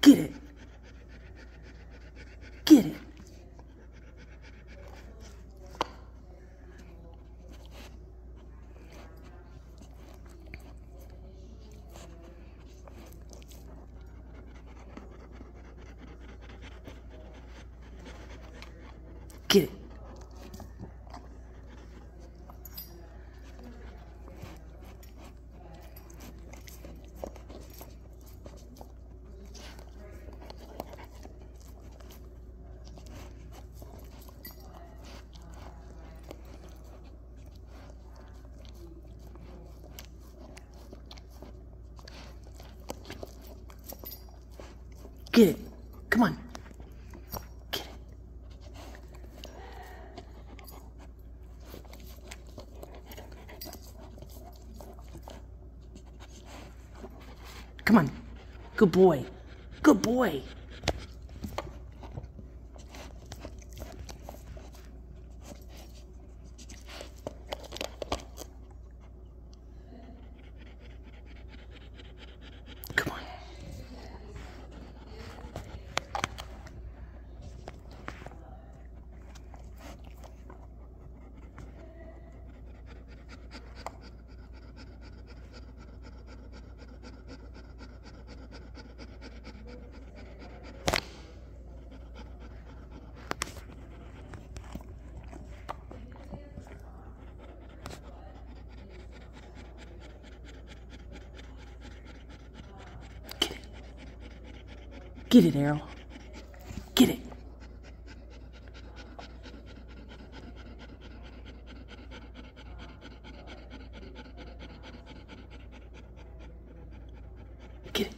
Get it. Get it. Get it. Get it. Come on. Get it. Come on. Good boy. Good boy. Get it, Errol. Get it. Get it.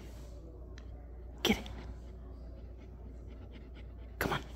Get it. Come on.